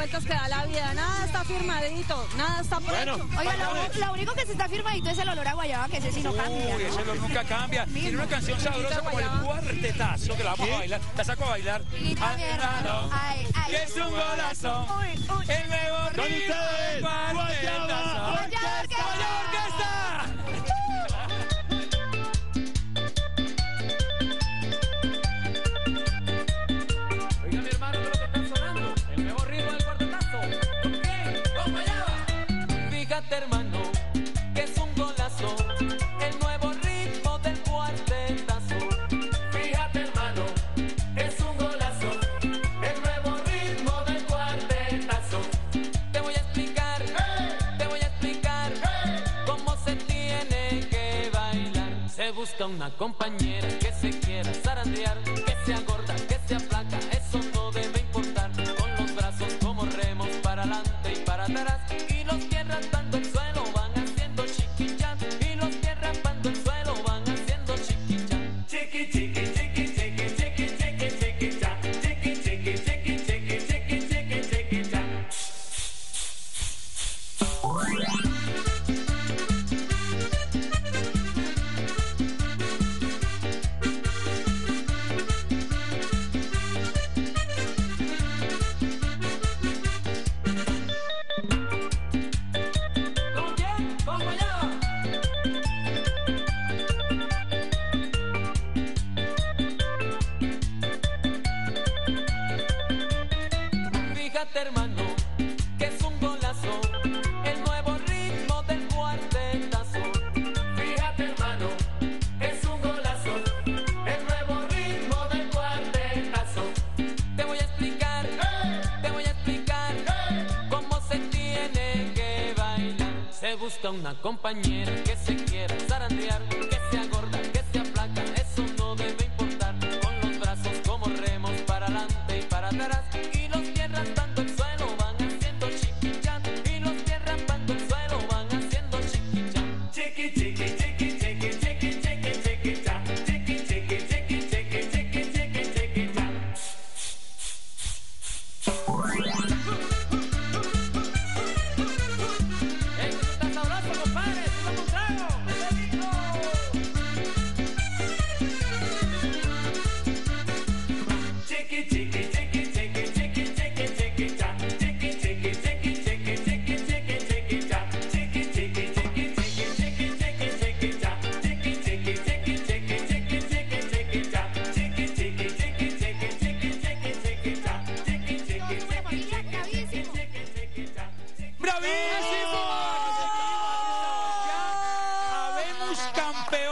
vueltas que da la vida. Nada está firmadito, nada está por Bueno, hecho. Oiga, lo, lo único que se está firmadito es el olor a guayaba, que ese sí no cambia. Uy, ese olor nunca cambia. Tiene una canción sabrosa como el cuartetazo que la vamos a bailar. La saco a bailar. Hermano. Ay, ay. Que es un golazo. Uy, uy. El nuevo busca una compañera que se quiera zarandear, que sea gorda, que sea flaca, eso no debe importar. Con los brazos como remos para adelante y para atrás. Los pies raspando Se busca una compañera que se quiera zarandear, que sea gorda, que sea flaca, eso no debe importar. Con los brazos como remos para adelante y para atrás. Y los pies raspando el suelo van haciendo chiquichan. Y los pies raspando el suelo van haciendo chiquichan. Chiqui, chiqui, chiqui, chiqui, campeón!